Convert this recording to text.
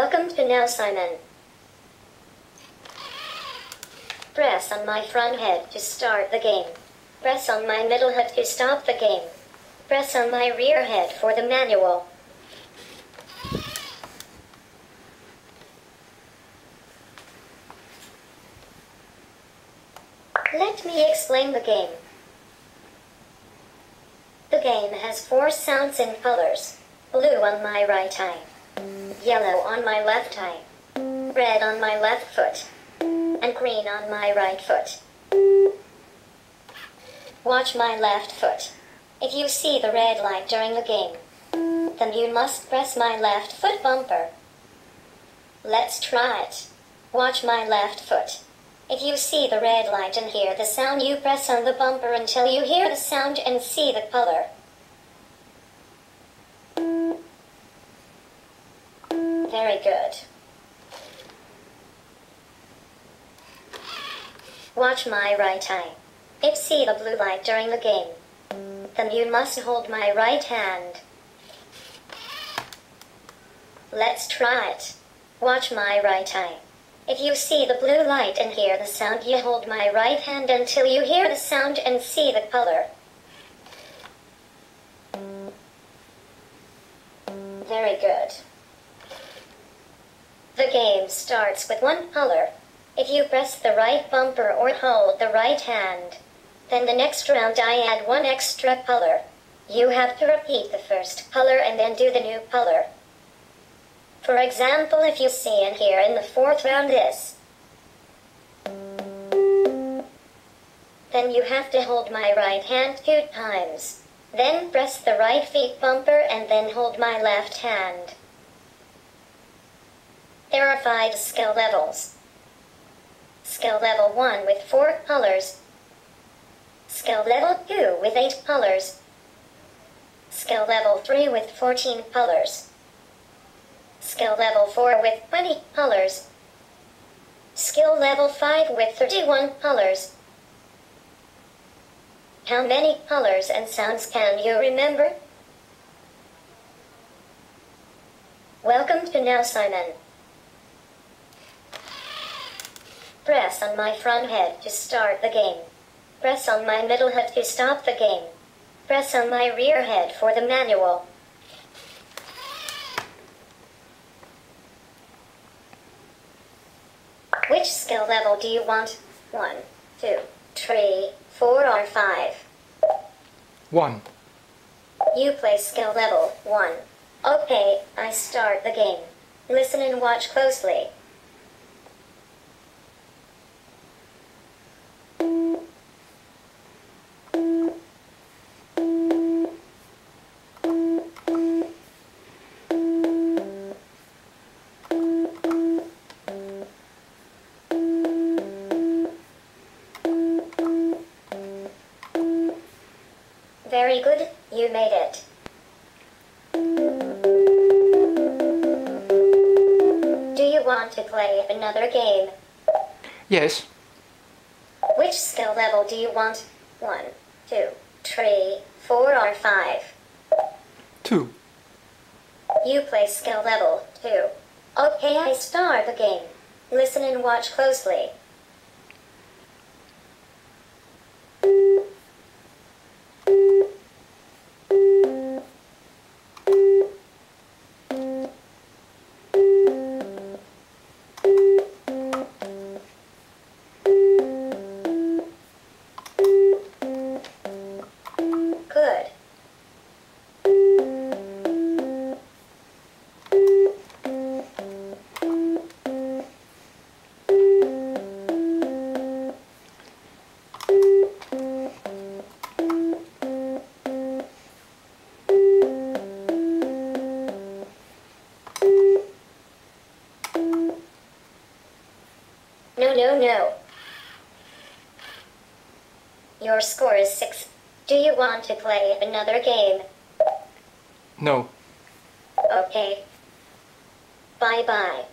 Welcome to NaoSimon. Press on my front head to start the game. Press on my middle head to stop the game. Press on my rear head for the manual. Let me explain the game. The game has four sounds and colors. Blue on my right eye. Yellow on my left eye. Red on my left foot. And green on my right foot. Watch my left foot. If you see the red light during the game, then you must press my left foot bumper. Let's try it. Watch my left foot. If you see the red light and hear the sound, you press on the bumper until you hear the sound and see the color. Very good. Watch my right eye. If see the blue light during the game, then you must hold my right hand. Let's try it. Watch my right eye. If you see the blue light and hear the sound, you hold my right hand until you hear the sound and see the color. Very good. The game starts with one color. If you press the right bumper or hold the right hand, then the next round I add one extra color. You have to repeat the first color and then do the new color. For example, if you see and hear in the fourth round this, then you have to hold my right hand two times. Then press the right feet bumper and then hold my left hand. There are five skill levels. Skill level 1 with 4 colors. Skill level 2 with 8 colors. Skill level 3 with 14 colors. Skill level 4 with 20 colors. Skill level 5 with 31 colors. How many colors and sounds can you remember? Welcome to NaoSimon. Press on my front head to start the game. Press on my middle head to stop the game. Press on my rear head for the manual. Which skill level do you want? One, two, three, four, or five? 1. You play skill level 1. Okay, I start the game. Listen and watch closely. Very good, you made it. Do you want to play another game? Yes. Which skill level do you want? One, two, three, four, or five? 2. You play skill level two. Okay, I start the game. Listen and watch closely. No, no, no. Your score is six. Do you want to play another game? No. Okay. Bye bye.